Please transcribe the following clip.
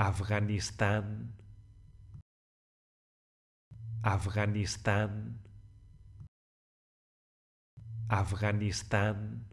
Afganistán Afganistán Afganistán